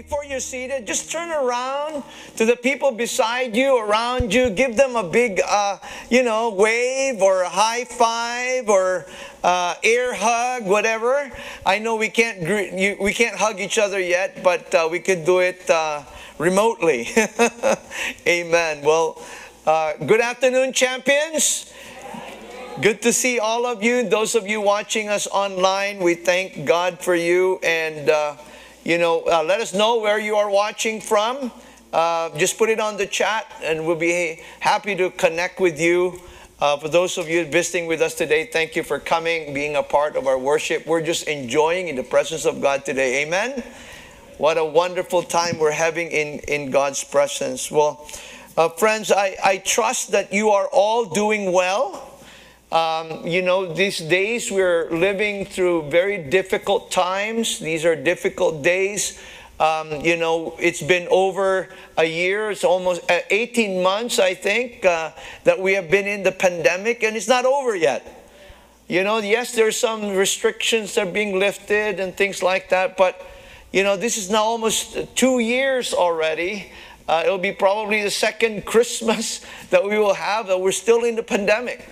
before you're seated, just turn around to the people beside you, around you, give them a big, uh, you know, wave or a high five or uh, air hug, whatever. I know we can't we can't hug each other yet, but uh, we could do it uh, remotely. Amen. Well, uh, good afternoon, champions. Good to see all of you. Those of you watching us online, we thank God for you and uh, you know, uh, let us know where you are watching from. Uh, just put it on the chat and we'll be happy to connect with you. Uh, for those of you visiting with us today, thank you for coming, being a part of our worship. We're just enjoying in the presence of God today. Amen. What a wonderful time we're having in, in God's presence. Well, uh, friends, I, I trust that you are all doing well. Um, you know, these days we're living through very difficult times. These are difficult days. Um, you know, it's been over a year, it's almost uh, 18 months, I think, uh, that we have been in the pandemic, and it's not over yet. You know, yes, there's some restrictions that are being lifted and things like that, but, you know, this is now almost two years already. Uh, it'll be probably the second Christmas that we will have that we're still in the pandemic.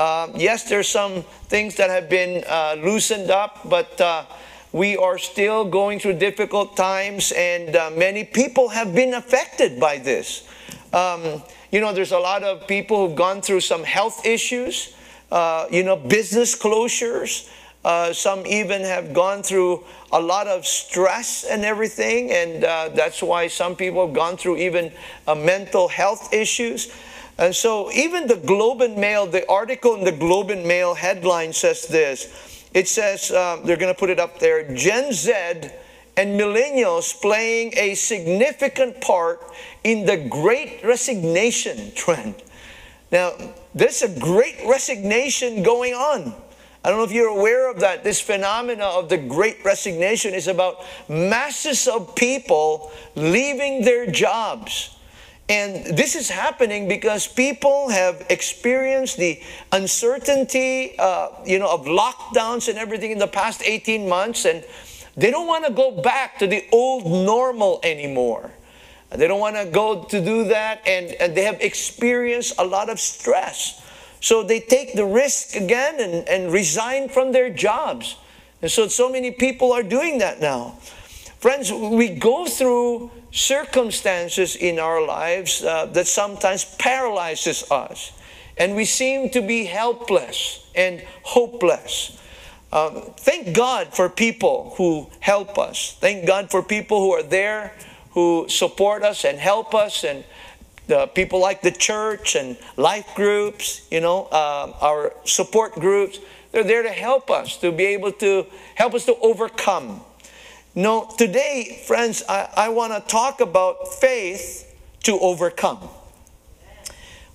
Uh, yes, there's some things that have been uh, loosened up, but uh, we are still going through difficult times, and uh, many people have been affected by this. Um, you know, there's a lot of people who've gone through some health issues, uh, you know, business closures. Uh, some even have gone through a lot of stress and everything, and that's why some people have gone through even mental health issues. And so even the Globe and Mail, the article in the Globe and Mail headline says this. It says, uh, they're going to put it up there, Gen Z and millennials playing a significant part in the great resignation trend. Now, there's a great resignation going on. I don't know if you're aware of that. This phenomena of the great resignation is about masses of people leaving their jobs and this is happening because people have experienced the uncertainty, uh, you know, of lockdowns and everything in the past 18 months, and they don't want to go back to the old normal anymore. They don't want to go to do that, and, and they have experienced a lot of stress. So they take the risk again and, and resign from their jobs. And so, so many people are doing that now. Friends, we go through circumstances in our lives uh, that sometimes paralyzes us. And we seem to be helpless and hopeless. Um, thank god for people who help us. Thank god for people who are there who support us and help us and the people like the church and life groups you know um, our support groups. They're there to help us to be able to help us to overcome no, today, friends, I, I want to talk about faith to overcome.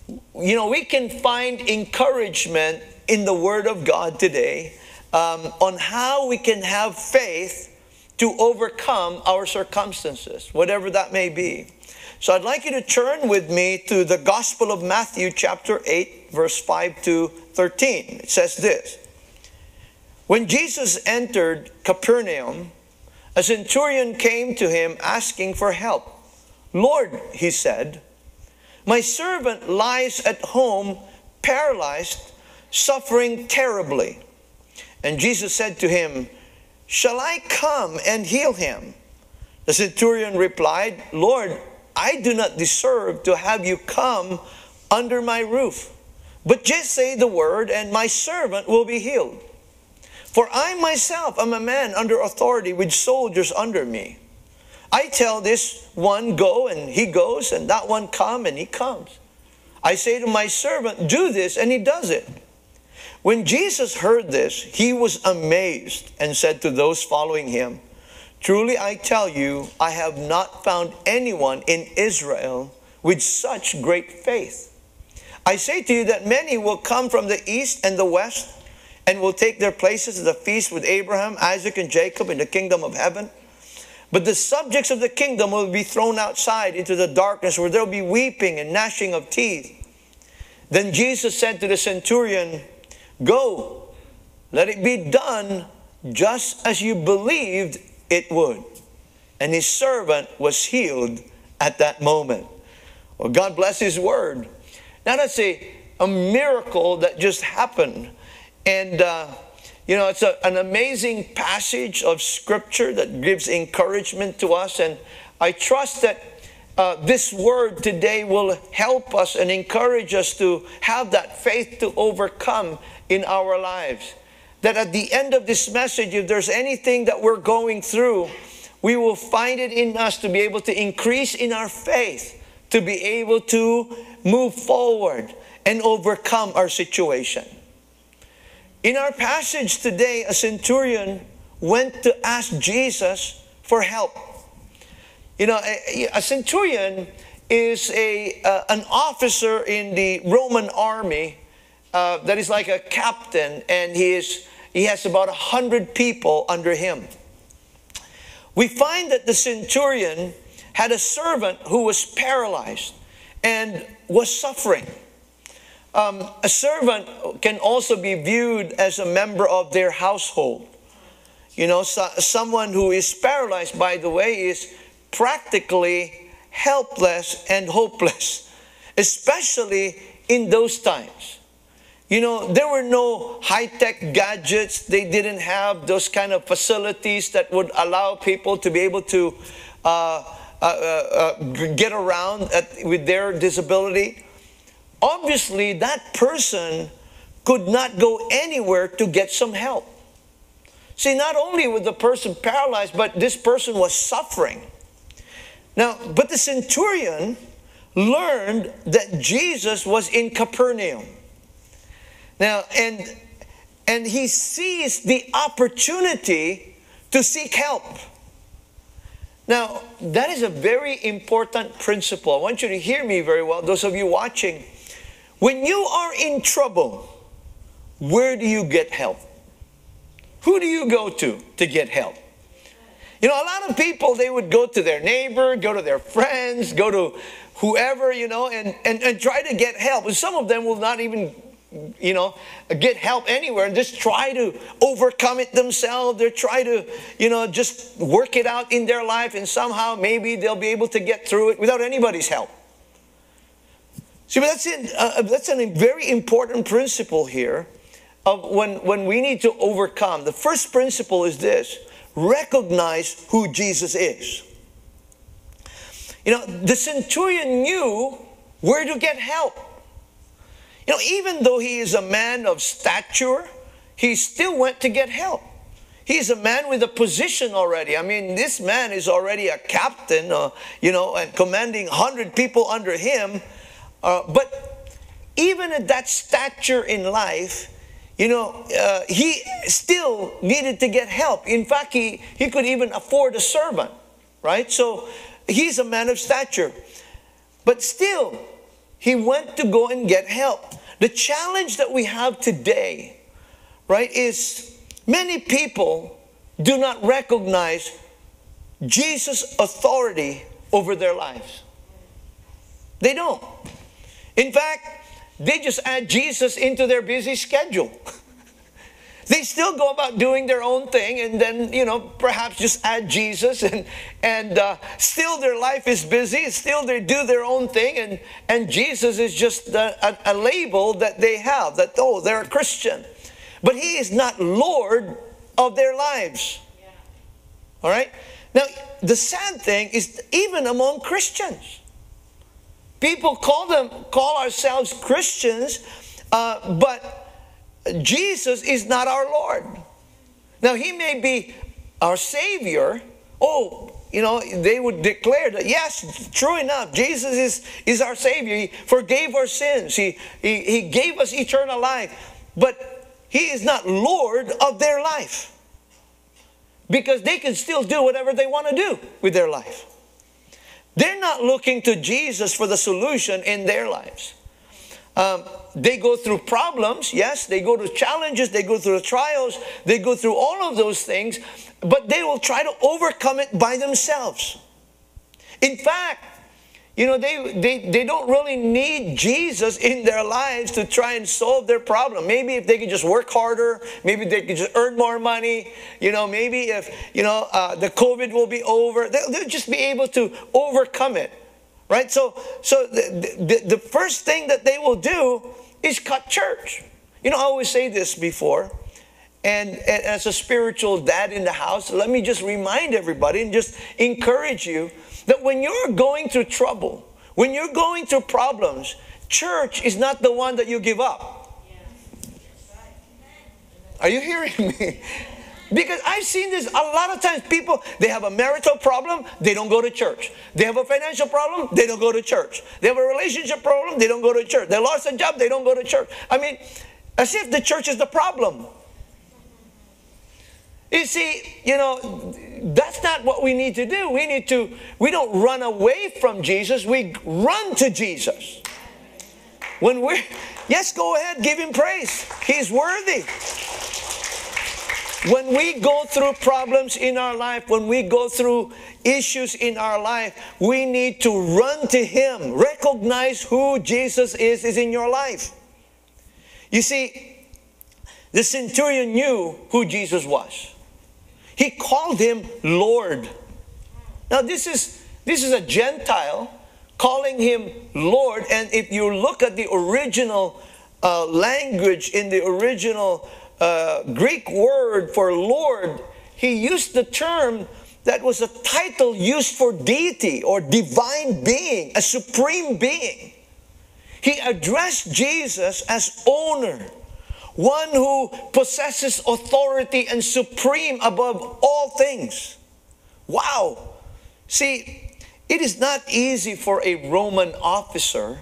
You know, we can find encouragement in the Word of God today um, on how we can have faith to overcome our circumstances, whatever that may be. So I'd like you to turn with me to the Gospel of Matthew, chapter 8, verse 5 to 13. It says this When Jesus entered Capernaum, a centurion came to him asking for help. Lord, he said, my servant lies at home paralyzed, suffering terribly. And Jesus said to him, Shall I come and heal him? The centurion replied, Lord, I do not deserve to have you come under my roof, but just say the word, and my servant will be healed. For I myself am a man under authority with soldiers under me. I tell this one, go, and he goes, and that one, come, and he comes. I say to my servant, do this, and he does it. When Jesus heard this, he was amazed and said to those following him, Truly I tell you, I have not found anyone in Israel with such great faith. I say to you that many will come from the east and the west and will take their places at the feast with Abraham, Isaac, and Jacob in the kingdom of heaven. But the subjects of the kingdom will be thrown outside into the darkness where there will be weeping and gnashing of teeth. Then Jesus said to the centurion, Go, let it be done just as you believed it would. and his servant was healed at that moment. Well, God bless his word. Now that's a, a miracle that just happened. And, uh, you know, it's a, an amazing passage of scripture that gives encouragement to us. And I trust that uh, this word today will help us and encourage us to have that faith to overcome in our lives. That at the end of this message, if there's anything that we're going through, we will find it in us to be able to increase in our faith, to be able to move forward and overcome our situation. In our passage today, a centurion went to ask Jesus for help. You know, a, a centurion is a, uh, an officer in the Roman army uh, that is like a captain, and he, is, he has about a hundred people under him. We find that the centurion had a servant who was paralyzed and was suffering. Um, a servant can also be viewed as a member of their household. You know, so, someone who is paralyzed, by the way, is practically helpless and hopeless, especially in those times. You know, there were no high tech gadgets, they didn't have those kind of facilities that would allow people to be able to uh, uh, uh, uh get around at, with their disability obviously that person could not go anywhere to get some help. See, not only was the person paralyzed, but this person was suffering. Now, but the centurion learned that Jesus was in Capernaum. Now, and and he sees the opportunity to seek help. Now, that is a very important principle. I want you to hear me very well, those of you watching. When you are in trouble, where do you get help? Who do you go to to get help? You know, a lot of people, they would go to their neighbor, go to their friends, go to whoever, you know, and, and, and try to get help. And some of them will not even, you know, get help anywhere and just try to overcome it themselves. They try to, you know, just work it out in their life and somehow maybe they'll be able to get through it without anybody's help. See, but that's, it, uh, that's a very important principle here of when, when we need to overcome. The first principle is this recognize who Jesus is. You know, the centurion knew where to get help. You know, even though he is a man of stature, he still went to get help. He's a man with a position already. I mean, this man is already a captain, uh, you know, and commanding 100 people under him. Uh, but even at that stature in life, you know, uh, he still needed to get help. In fact, he, he could even afford a servant, right? So he's a man of stature. But still, he went to go and get help. The challenge that we have today, right, is many people do not recognize Jesus' authority over their lives. They don't. In fact, they just add Jesus into their busy schedule. they still go about doing their own thing and then, you know, perhaps just add Jesus and, and uh, still their life is busy. Still they do their own thing and, and Jesus is just a, a, a label that they have that, oh, they're a Christian. But he is not Lord of their lives. All right? Now, the sad thing is, even among Christians, People call them call ourselves Christians, uh, but Jesus is not our Lord. Now He may be our Savior. Oh, you know, they would declare that yes, true enough, Jesus is, is our Savior. He forgave our sins. He, he, he gave us eternal life. But He is not Lord of their life. Because they can still do whatever they want to do with their life. They're not looking to Jesus for the solution in their lives. Um, they go through problems, yes, they go through challenges, they go through trials, they go through all of those things, but they will try to overcome it by themselves. In fact, you know, they, they, they don't really need Jesus in their lives to try and solve their problem. Maybe if they could just work harder, maybe they could just earn more money, you know, maybe if, you know, uh, the COVID will be over, they'll, they'll just be able to overcome it, right? So, so the, the, the first thing that they will do is cut church. You know, I always say this before, and, and as a spiritual dad in the house, let me just remind everybody and just encourage you that when you're going through trouble, when you're going through problems, church is not the one that you give up. Are you hearing me? Because I've seen this a lot of times. People, they have a marital problem, they don't go to church. They have a financial problem, they don't go to church. They have a relationship problem, they don't go to church. They lost a job, they don't go to church. I mean, as if the church is the problem. You see, you know, that's not what we need to do. We need to, we don't run away from Jesus, we run to Jesus. When we're, yes, go ahead, give him praise. He's worthy. When we go through problems in our life, when we go through issues in our life, we need to run to Him. Recognize who Jesus is, is in your life. You see, the centurion knew who Jesus was. He called him Lord. Now this is this is a Gentile calling him Lord, and if you look at the original uh, language in the original uh, Greek word for Lord, he used the term that was a title used for deity or divine being, a supreme being. He addressed Jesus as owner one who possesses authority and supreme above all things. Wow. See, it is not easy for a Roman officer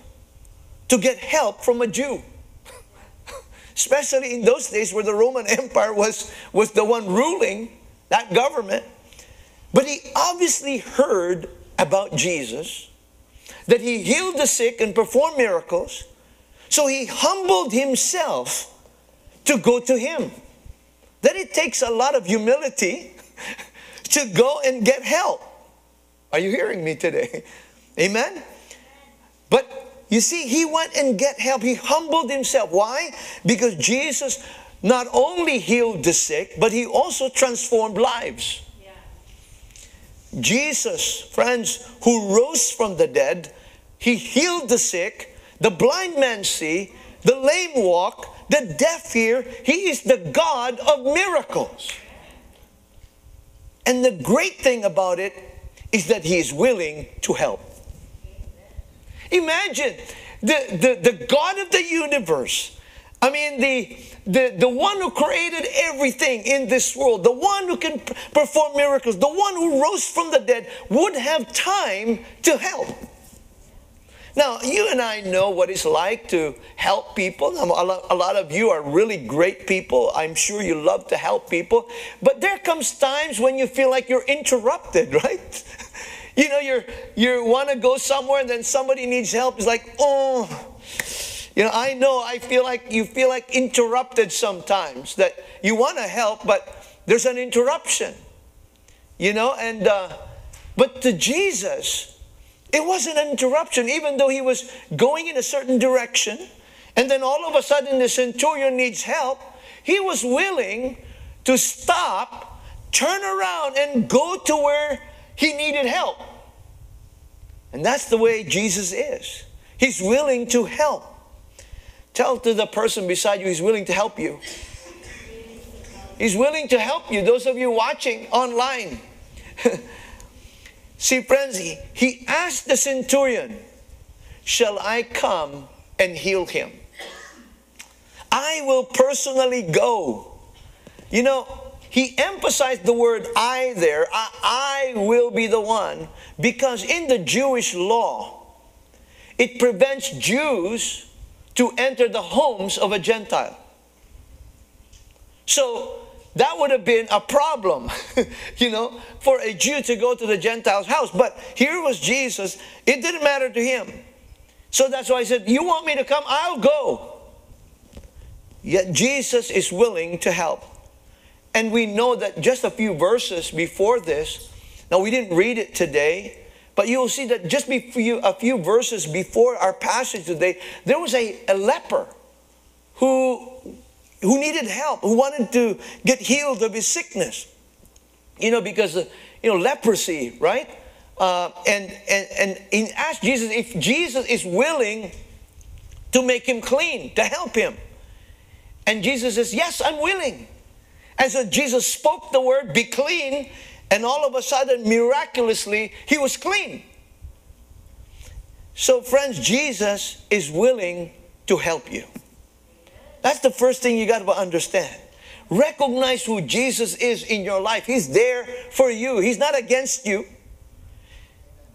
to get help from a Jew. Especially in those days where the Roman Empire was, was the one ruling that government. But he obviously heard about Jesus, that he healed the sick and performed miracles. So he humbled himself to go to Him. Then it takes a lot of humility to go and get help. Are you hearing me today? Amen? But you see, he went and get help. He humbled himself. Why? Because Jesus not only healed the sick, but he also transformed lives. Jesus, friends, who rose from the dead, he healed the sick, the blind man see, the lame walk, the deaf hear. He is the God of miracles. And the great thing about it is that He is willing to help. Imagine the, the, the God of the universe. I mean, the, the, the one who created everything in this world, the one who can perform miracles, the one who rose from the dead, would have time to help. Now, you and I know what it's like to help people. A lot of you are really great people. I'm sure you love to help people. But there comes times when you feel like you're interrupted, right? You know, you're, you want to go somewhere and then somebody needs help. It's like, oh, you know, I know I feel like you feel like interrupted sometimes that you want to help, but there's an interruption, you know, and, uh, but to Jesus, it wasn't an interruption, even though he was going in a certain direction. And then all of a sudden, the centurion needs help. He was willing to stop, turn around, and go to where he needed help. And that's the way Jesus is. He's willing to help. Tell to the person beside you, he's willing to help you. He's willing to help you. Those of you watching online. See, friends, he, asked the centurion, Shall I come and heal him? I will personally go. You know, he emphasized the word I there. I, I will be the one because in the Jewish law, it prevents Jews to enter the homes of a Gentile. So that would have been a problem, you know, for a Jew to go to the Gentile's house. But here was Jesus. It didn't matter to him. So that's why I said, You want me to come? I'll go. Yet Jesus is willing to help. And we know that just a few verses before this, now we didn't read it today, But you will see that just a few verses before our passage today, there was a, a leper who, who needed help, who wanted to get healed of his sickness. You know, because, you know, leprosy, right? Uh, and, and, and he asked Jesus if Jesus is willing to make him clean, to help him. And Jesus says, Yes, I'm willing. And so Jesus spoke the word, be clean, and all of a sudden, miraculously, he was clean. So, friends, Jesus is willing to help you. That's the first thing you got to understand. Recognize who Jesus is in your life. He's there for you, He's not against you.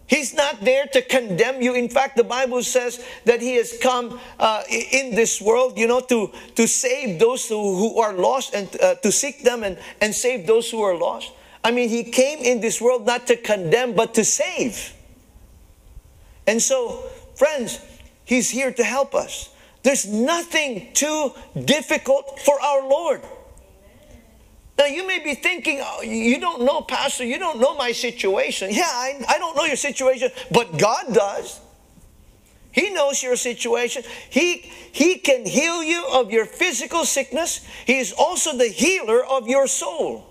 He's not there to condemn you. In fact, the Bible says that He has come uh, in this world, you know, to, to save those who, who are lost and uh, to seek them and, and save those who are lost. I mean, He came in this world not to condemn, but to save. And so, friends, He's here to help us. There's nothing too difficult for our Lord. Now, you may be thinking, oh, you don't know, Pastor, you don't know my situation. Yeah, I, I don't know your situation, but God does. He knows your situation. He, he can heal you of your physical sickness. He is also the healer of your soul.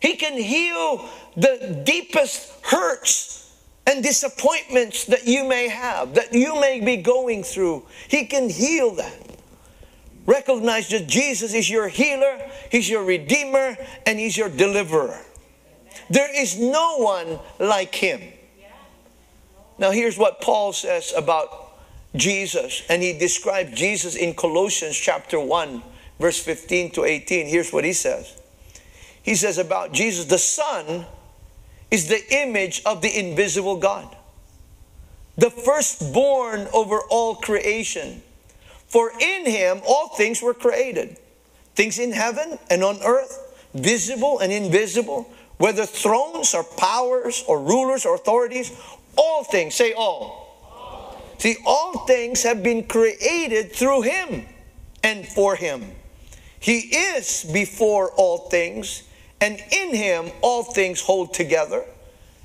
He can heal the deepest hurts and disappointments that you may have, that you may be going through. He can heal that. Recognize that Jesus is your healer, He's your redeemer, and He's your deliverer. There is no one like Him. Now, here's what Paul says about Jesus, and he describes Jesus in Colossians chapter 1, verse 15 to 18. Here's what he says He says about Jesus, the Son is the image of the invisible God, the firstborn over all creation. For in him all things were created, things in heaven and on earth, visible and invisible, whether thrones or powers or rulers or authorities, all things, say all. See, all things have been created through him and for him. He is before all things, and in him all things hold together.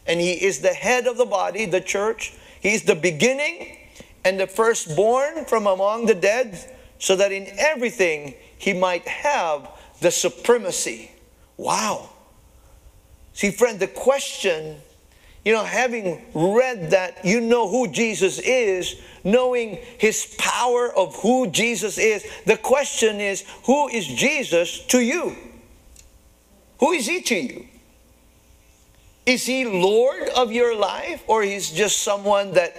And he is the head of the body, the church. He is the beginning and the firstborn from among the dead, so that in everything he might have the supremacy. Wow. See, friend, the question, you know, having read that, you know who Jesus is, knowing his power of who Jesus is, the question is, who is Jesus to you? Who is he to you? Is he Lord of your life, or he's just someone that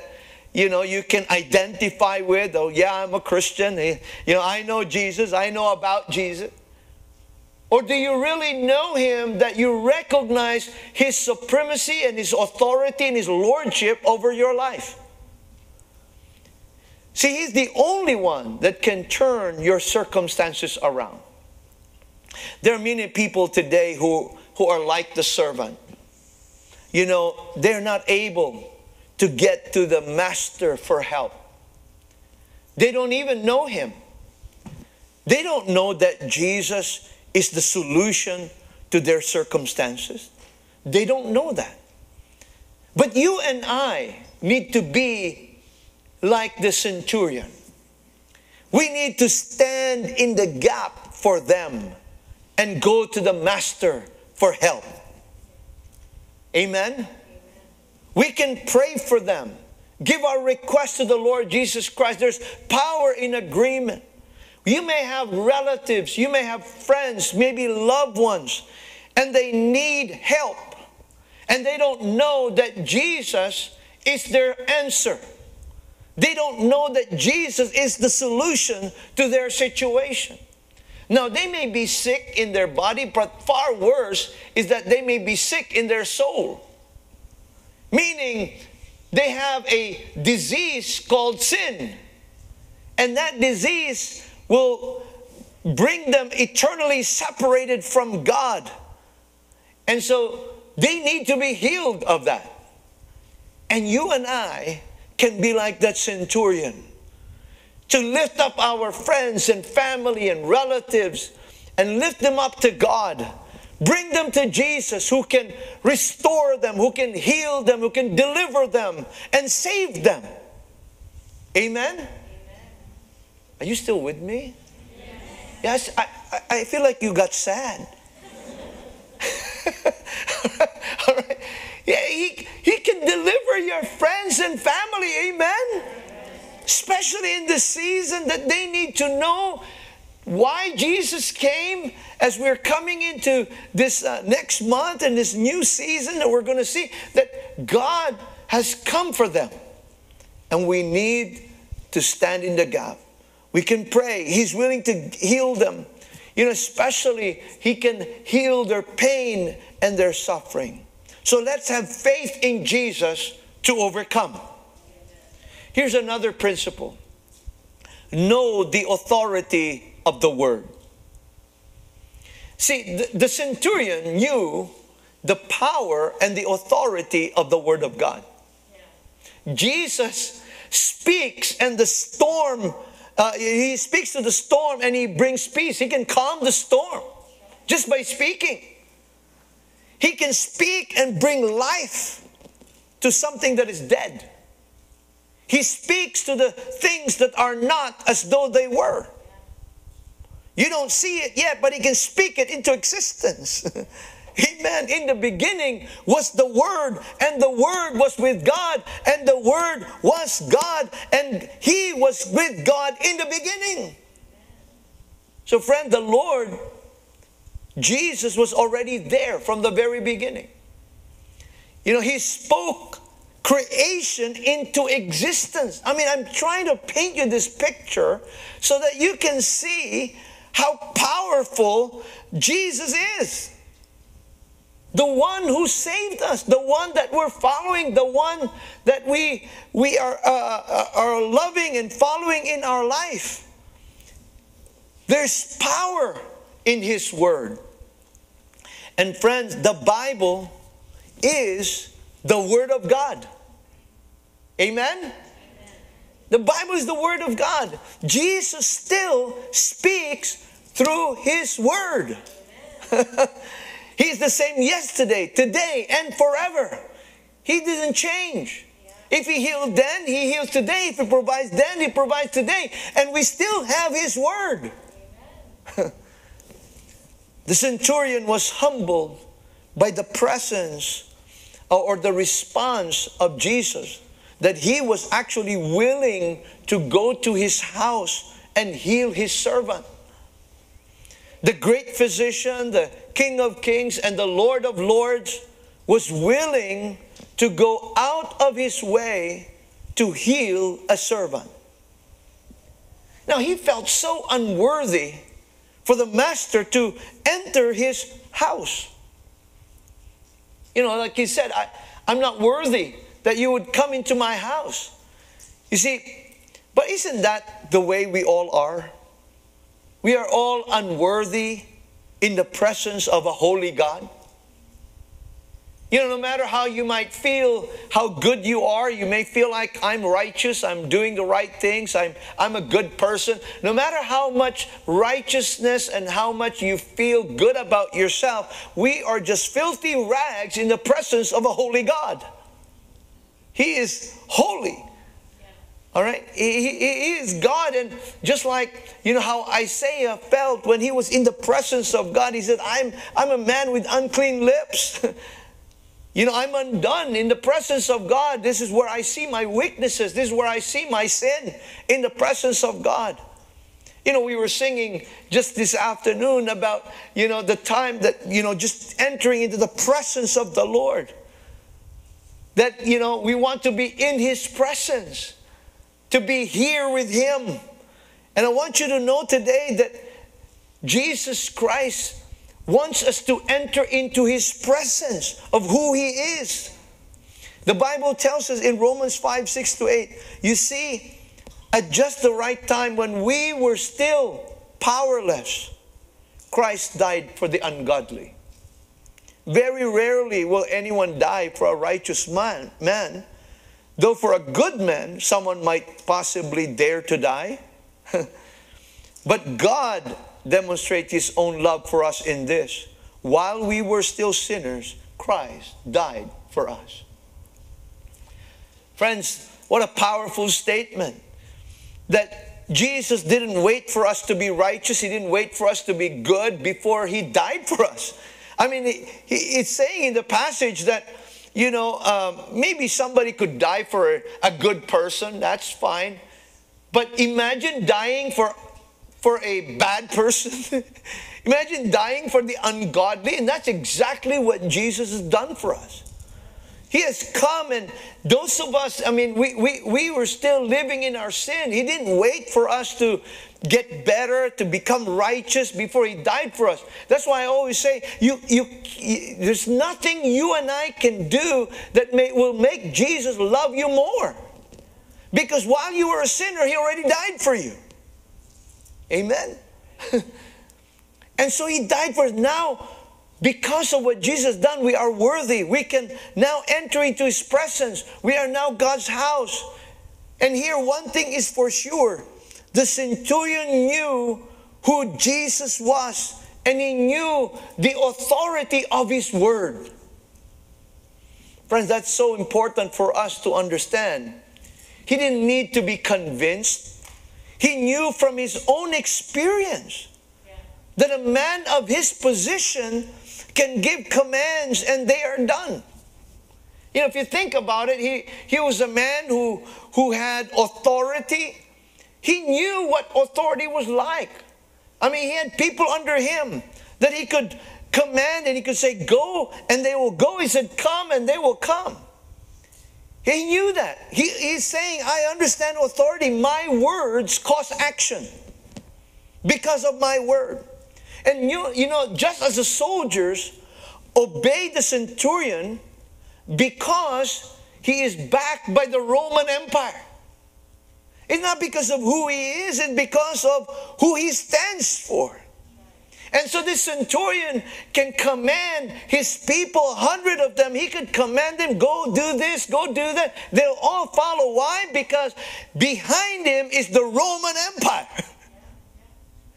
you know, you can identify with, oh, yeah, I'm a Christian. You know, I know Jesus. I know about Jesus. Or do you really know Him that you recognize His supremacy and His authority and His lordship over your life? See, He's the only one that can turn your circumstances around. There are many people today who, who are like the servant. You know, they're not able to get to the master for help. They don't even know him. They don't know that Jesus is the solution to their circumstances. They don't know that. But you and I need to be like the centurion. We need to stand in the gap for them and go to the master for help. Amen. We can pray for them. Give our request to the Lord Jesus Christ. There's power in agreement. You may have relatives, you may have friends, maybe loved ones, and they need help. And they don't know that Jesus is their answer. They don't know that Jesus is the solution to their situation. Now, they may be sick in their body, but far worse is that they may be sick in their soul. Meaning, they have a disease called sin. And that disease will bring them eternally separated from God. And so they need to be healed of that. And you and I can be like that centurion to lift up our friends and family and relatives and lift them up to God Bring them to Jesus who can restore them, who can heal them, who can deliver them and save them. Amen? Amen. Are you still with me? Yes, I, I feel like you got sad. All right. Yeah, he, he can deliver your friends and family. Amen. Especially in the season that they need to know why Jesus came as we're coming into this uh, next month and this new season that we're going to see that God has come for them. And we need to stand in the gap. We can pray. He's willing to heal them. You know, especially He can heal their pain and their suffering. So let's have faith in Jesus to overcome. Here's another principle know the authority of the word. See, the, the, centurion knew the power and the authority of the word of God. Jesus speaks and the storm, uh, he speaks to the storm and he brings peace. He can calm the storm just by speaking. He can speak and bring life to something that is dead. He speaks to the things that are not as though they were. You don't see it yet, but He can speak it into existence. Amen. In the beginning was the Word, and the Word was with God, and the Word was God, and He was with God in the beginning. So, friend, the Lord, Jesus was already there from the very beginning. You know, He spoke creation into existence. I mean, I'm trying to paint you this picture so that you can see how powerful Jesus is. The one who saved us, the one that we're following, the one that we, we are, uh, uh are loving and following in our life. There's power in His Word. And friends, the Bible is the Word of God. Amen? The Bible is the Word of God. Jesus still speaks through His Word. He's the same yesterday, today, and forever. He didn't change. If He healed then, He heals today. If He provides then, He provides today. And we still have His Word. the centurion was humbled by the presence uh, or the response of Jesus that he was actually willing to go to his house and heal his servant. The great physician, the King of Kings, and the Lord of Lords was willing to go out of his way to heal a servant. Now he felt so unworthy for the master to enter his house. You know, like he said, I, I'm not worthy that you would come into my house. You see, but isn't that the way we all are? We are all unworthy in the presence of a holy God. You know, no matter how you might feel, how good you are, you may feel like I'm righteous, I'm doing the right things, I'm, I'm a good person. No matter how much righteousness and how much you feel good about yourself, we are just filthy rags in the presence of a holy God. He is holy. All right? He, he, he, is God. And just like, you know, how Isaiah felt when he was in the presence of God, he said, I'm, I'm a man with unclean lips. you know, I'm undone in the presence of God. This is where I see my weaknesses. This is where I see my sin in the presence of God. You know, we were singing just this afternoon about, you know, the time that, you know, just entering into the presence of the Lord that, you know, we want to be in His presence, to be here with Him. And I want you to know today that Jesus Christ wants us to enter into His presence of who He is. The Bible tells us in Romans 5 6 to 8, you see, at just the right time when we were still powerless, Christ died for the ungodly. Very rarely will anyone die for a righteous man, man, though for a good man, someone might possibly dare to die. but God demonstrates His own love for us in this. while we were still sinners, Christ died for us. Friends, what a powerful statement that Jesus didn't wait for us to be righteous, He didn't wait for us to be good before He died for us. I mean, he, it's saying in the passage that, you know, um, maybe somebody could die for a, a good person, that's fine. But imagine dying for, for a bad person. imagine dying for the ungodly, and that's exactly what Jesus has done for us. He has come, and those of us, I mean, we, we, we were still living in our sin. He didn't wait for us to get better, to become righteous before He died for us. That's why I always say, you, you, you there's nothing you and I can do that may, will make Jesus love you more. Because while you were a sinner, He already died for you. Amen? and so He died for us. Now, because of what Jesus done, we are worthy. We can now enter into His presence. We are now God's house. And here, one thing is for sure the centurion knew who Jesus was, and he knew the authority of His word. Friends, that's so important for us to understand. He didn't need to be convinced, he knew from his own experience that a man of his position can give commands and they are done. You know, if you think about it, he, he was a man who, who had authority. He knew what authority was like. I mean, he had people under him that he could command and he could say, Go, and they will go. He said, Come, and they will come. He knew that. He, he's saying, I understand authority. My words cause action because of my word. And you, you know, just as the soldiers obeyed the centurion because he is backed by the Roman Empire. It's not because of who he is, it's because of who he stands for. And so this centurion can command his people, a hundred of them, he could command them, go do this, go do that. They'll all follow. Why? Because behind him is the Roman Empire.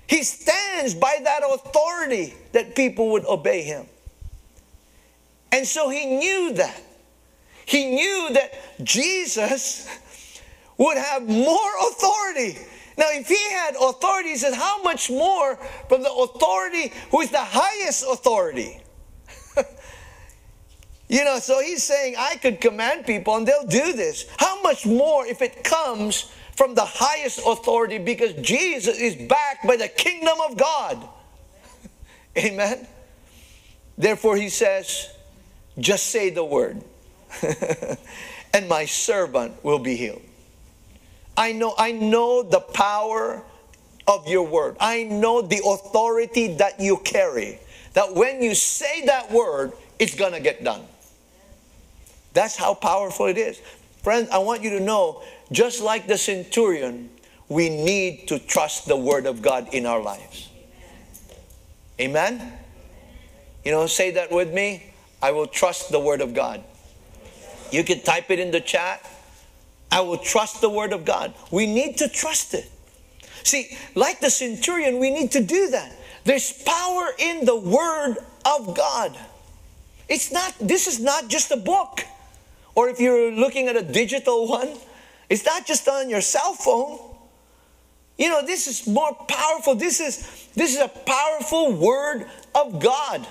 He stands by that authority that people would obey him. And so he knew that. He knew that Jesus would have more authority. Now, if he had authority, he says, how much more from the authority who is the highest authority? you know, so he's saying, I could command people and they'll do this. How much more if it comes from the highest authority because Jesus is backed by the kingdom of God. Amen. Therefore, he says, just say the word, and my servant will be healed. I know, I know the power of your word. I know the authority that you carry. That when you say that word, it's gonna get done. That's how powerful it is. Friends, I want you to know just like the centurion, we need to trust the Word of God in our lives. Amen? You know, say that with me. I will trust the Word of God. You can type it in the chat. I will trust the Word of God. We need to trust it. See, like the centurion, we need to do that. There's power in the Word of God. It's not, this is not just a book. Or if you're looking at a digital one, it's not just on your cell phone. You know, this is more powerful. This is this is a powerful word of God.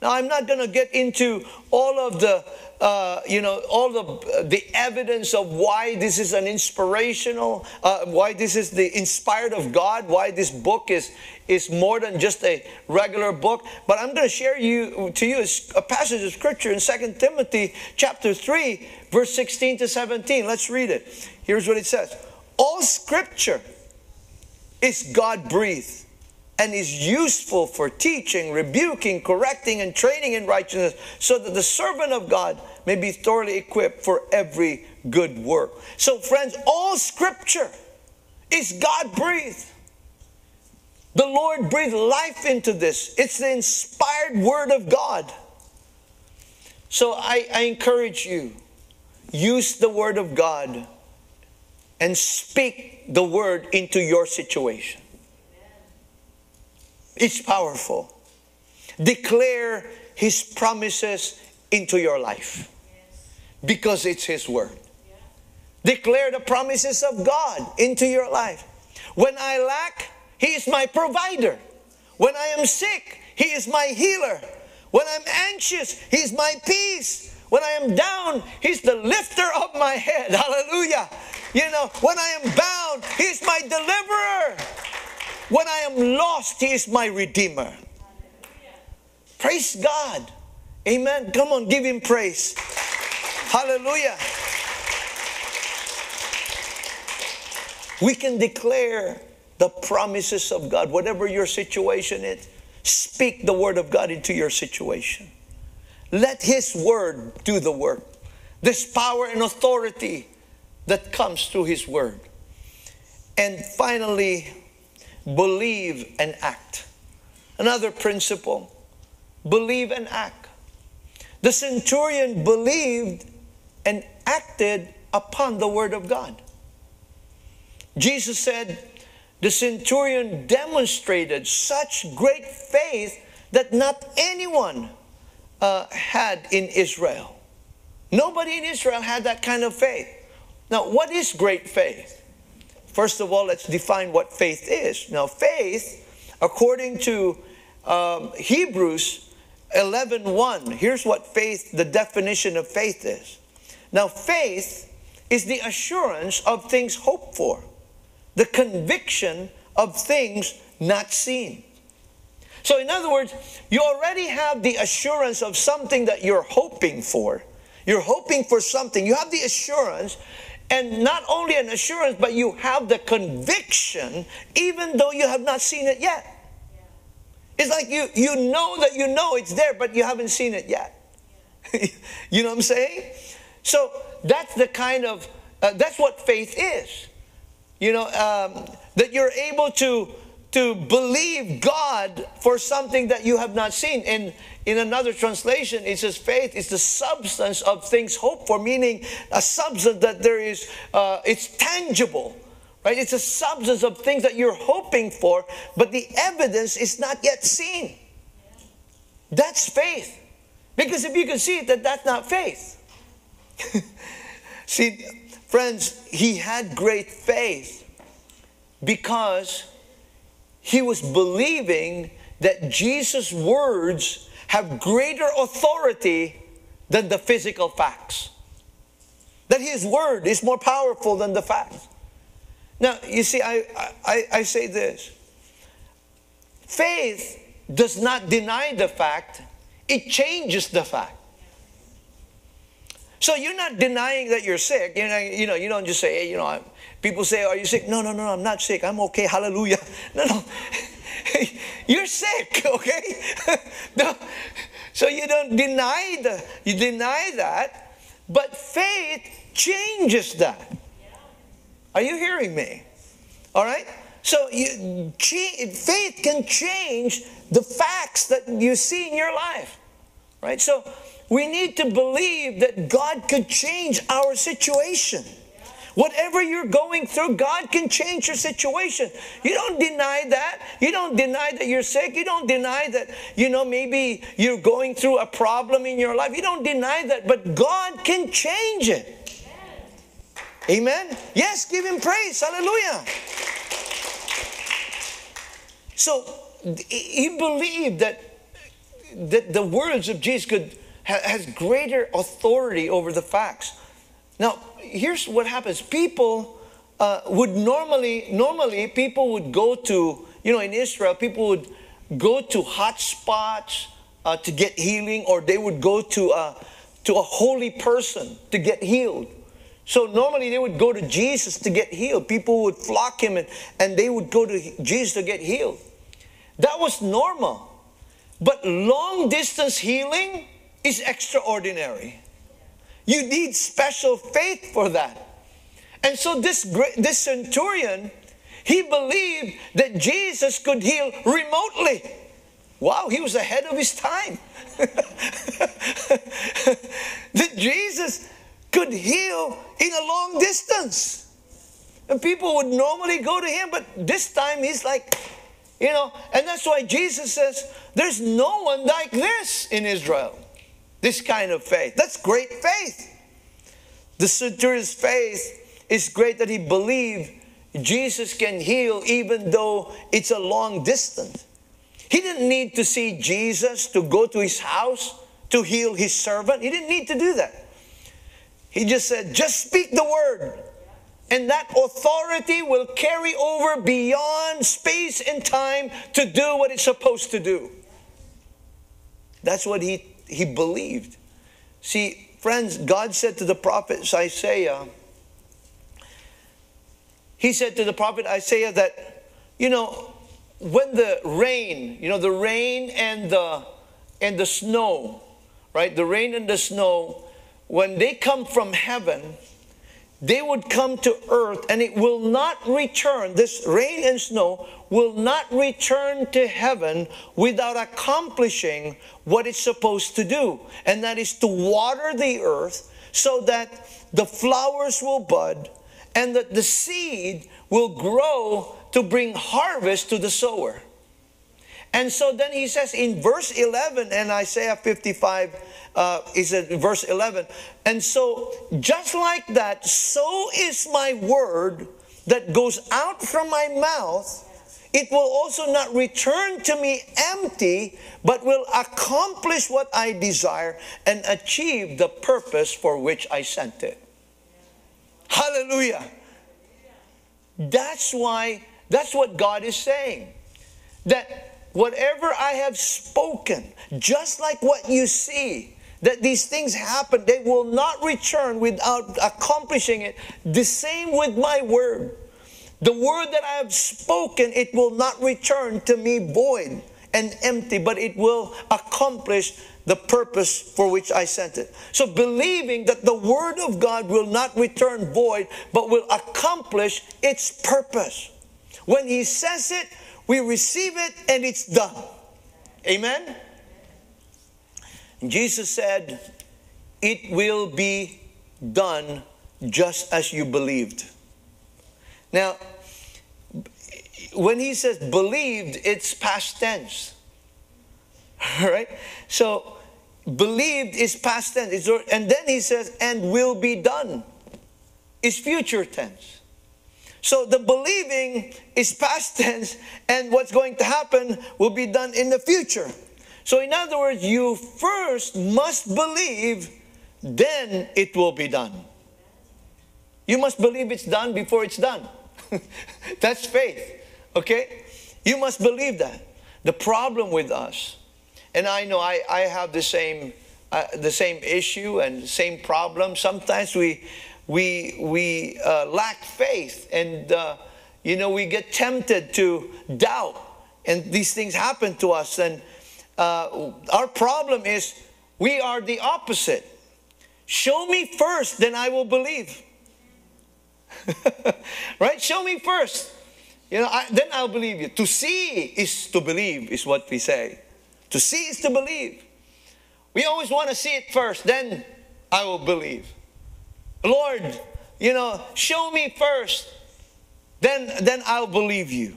Now, I'm not going to get into all of the, uh, you know, all the the evidence of why this is an inspirational, uh, why this is the inspired of God, why this book is is more than just a regular book. But I'm going to share you to you a passage of scripture in 2 Timothy chapter 3, verse 16 to 17. Let's read it. Here's what it says. All scripture is God breathed and is useful for teaching, rebuking, correcting, and training in righteousness, so that the servant of God may be thoroughly equipped for every good work. So, friends, all scripture is God breathed. The Lord breathed life into this. It's the inspired word of God. So I, I, encourage you, use the word of God and speak the word into your situation. It's powerful. declare His promises into your life because it's His word. Declare the promises of God into your life. When I lack, He is my provider. When I am sick, He is my healer. When I'm anxious, He's my peace. When I am down, He's the lifter of my head. Hallelujah. You know, when I am bound, He's my deliverer. When I am lost, He is my redeemer. Praise God. Amen. Come on, give Him praise. Hallelujah. We can declare the promises of God, whatever your situation is. Speak the word of God into your situation. Let His word do the work. This power and authority that comes through His word. And finally, believe and act. Another principle believe and act. The centurion believed and acted upon the word of God. Jesus said, the centurion demonstrated such great faith that not anyone uh, had in Israel. Nobody in Israel had that kind of faith. Now, what is great faith? First of all, let's define what faith is. Now, faith, according to um, Hebrews 11:1, here's what faith, the definition of faith is. Now, faith is the assurance of things hoped for the conviction of things not seen. So, in other words, you already have the assurance of something that you're hoping for. You're hoping for something. You have the assurance, and not only an assurance, but you have the conviction, even though you have not seen it yet. It's like you, you know that you know it's there, but you haven't seen it yet. you know what I'm saying? So that's the kind of, uh, that's what faith is. You know, um, that you're able to to believe God for something that you have not seen. In in another translation, it says faith is the substance of things hoped for, meaning a substance that there is, uh, it's tangible, right? It's a substance of things that you're hoping for, but the evidence is not yet seen. That's faith. Because if you can see it, that that's not faith. see, Friends, he had great faith because he was believing that Jesus' words have greater authority than the physical facts. That his word is more powerful than the facts. Now, you see, I, I, I say this faith does not deny the fact, it changes the fact. So you're not denying that you're sick. You know, you know, you don't just say, hey, you know, I'm, people say, are you sick? No, no, no, I'm not sick. I'm okay. Hallelujah. No, no. you're sick, okay? So you don't deny the, you deny that, but faith changes that. Are you hearing me? All right? So you, faith can change the facts that you see in your life. Right? So we need to believe that God could change our situation. Whatever you're going through, God can change your situation. You don't deny that. You don't deny that you're sick. You don't deny that, you know, maybe you're going through a problem in your life. You don't deny that, but God can change it. Amen? Yes, give Him praise. Hallelujah. So he believed that, that the words of Jesus could has greater authority over the facts. Now, here's what happens. People uh, would normally, normally people would go to, you know, in Israel, people would go to hot spots uh, to get healing, or they would go to a, to a holy person to get healed. So normally they would go to Jesus to get healed. People would flock him and, and they would go to Jesus to get healed. That was normal. But long distance healing, is extraordinary. You need special faith for that. And so this this centurion, he believed that Jesus could heal remotely. Wow, he was ahead of his time. that Jesus could heal in a long distance. And people would normally go to him, but this time he's like, You know, and that's why Jesus says, there's no one like this in Israel. This kind of faith. That's great faith. The centurion's faith is great that he believed Jesus can heal even though it's a long distance. He didn't need to see Jesus to go to his house to heal his servant. He didn't need to do that. He just said, just speak the word. And that authority will carry over beyond space and time to do what it's supposed to do. That's what he, he believed. See, friends, God said to the prophet Isaiah, He said to the prophet Isaiah that, you know, when the rain, you know, the rain and the and the snow, right? The rain and the snow, when they come from heaven, they would come to earth and it will not return. This rain and snow will not return to heaven without accomplishing what it's supposed to do. And that is to water the earth so that the flowers will bud and that the seed will grow to bring harvest to the sower. And so then he says in verse 11 and Isaiah 55 uh, is in verse 11. And so just like that, so is my word that goes out from my mouth. It will also not return to me empty, but will accomplish what I desire and achieve the purpose for which I sent it. Hallelujah. That's why, that's what God is saying. That whatever I have spoken, just like what you see, that these things happen, they will not return without accomplishing it. The same with my word. The word that I have spoken, it will not return to me void and empty, but it will accomplish the purpose for which I sent it. So, believing that the Word of God will not return void, but will accomplish its purpose. When He says it, we receive it and it's done. Amen? Jesus said, It will be done just as you believed. Now, when he says believed, it's past tense. All right? So, believed is past tense. And then he says, and will be done is future tense. So the believing is past tense, and what's going to happen will be done in the future. So, in other words, you first must believe, then it will be done. You must believe it's done before it's done. That's faith, okay? You must believe that. The problem with us and I know I, I have the same, uh, the same issue and same problem. Sometimes we, we, we uh, lack faith and, uh, you know, we get tempted to doubt. And these things happen to us. And uh, our problem is we are the opposite. Show me first, then I will believe. right? Show me first. You know, I, then I'll believe you. To see is to believe, is what we say. To see is to believe. We always want to see it first, then I will believe. Lord, you know, show me first, then, then I'll believe you.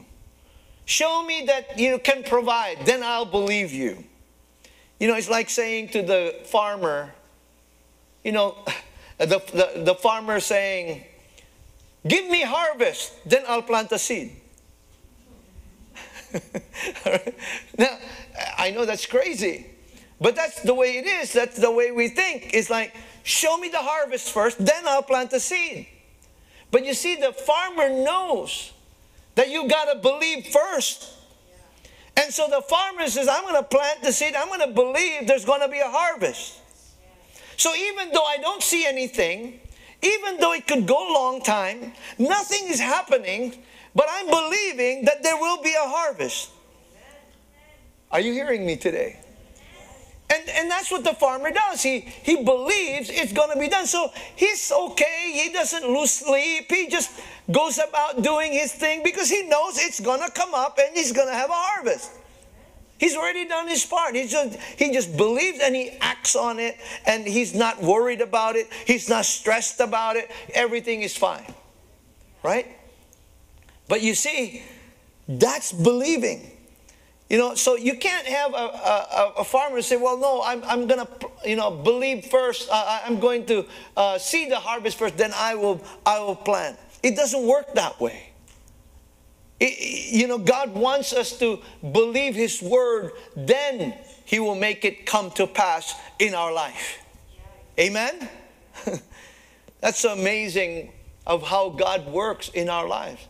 Show me that you can provide, then I'll believe you. You know, it's like saying to the farmer, you know, the, the, the farmer saying, Give me harvest, then I'll plant a seed. now, I know that's crazy, but that's the way it is. That's the way we think. It's like, show me the harvest first, then I'll plant the seed. But you see, the farmer knows that you got to believe first. And so the farmer says, I'm going to plant the seed, I'm going to believe there's going to be a harvest. So even though I don't see anything, even though it could go a long time, nothing is happening, but I'm believing that there will be a harvest. Are you hearing me today? And, and that's what the farmer does. He, he believes it's going to be done. So he's okay. He doesn't lose sleep. He just goes about doing his thing because he knows it's going to come up and he's going to have a harvest. He's already done his part. He just, he just believes and he acts on it and he's not worried about it. He's not stressed about it. Everything is fine. Right? But you see, That's believing. You know, so you can't have a, a, a farmer say, well, no, I'm, I'm going to, you know, believe first. Uh, I'm going to uh, see the harvest first, then I will, I will plant. It doesn't work that way. It, you know, God wants us to believe His word, then He will make it come to pass in our life. Amen? That's amazing of how God works in our lives.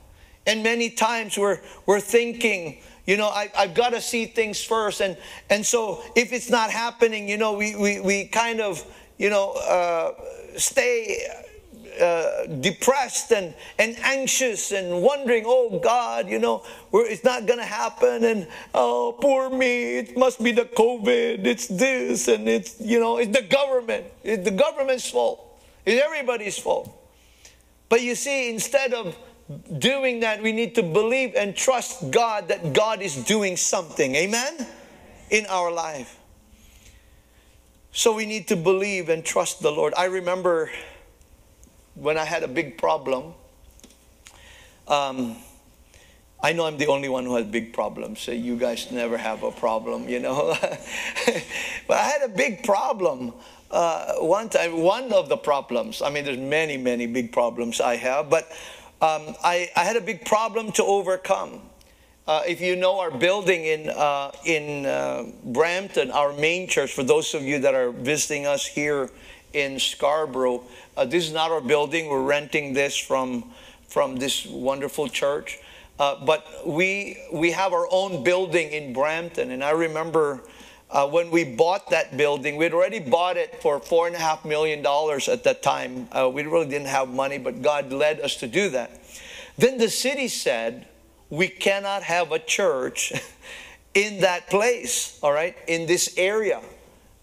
And many times we're, we're thinking, you know, I, I've got to see things first. And, and so if it's not happening, you know, we, we, we kind of, you know, uh, stay uh, depressed and, and anxious and wondering, oh God, you know, it's not going to happen. And oh, poor me, it must be the COVID. It's this and it's, you know, it's the government. It's the government's fault. It's everybody's fault. But you see, instead of doing that, we need to believe and trust God that God is doing something. Amen? In our life. So we need to believe and trust the Lord. I remember when I had a big problem. Um, I know I'm the only one who has big problems. So you guys never have a problem, you know. but I had a big problem uh, one time. One of the problems. I mean, there's many, many big problems I have, but um, I, I, had a big problem to overcome. Uh, if you know our building in, uh, in uh, Brampton, our main church, for those of you that are visiting us here in Scarborough, uh, this is not our building. We're renting this from, from this wonderful church. Uh, but we, we have our own building in Brampton. And I remember uh, when we bought that building, we'd already bought it for four and a half million dollars at that time. Uh, we really didn't have money, but God led us to do that. Then the city said, we cannot have a church in that place, all right, in this area,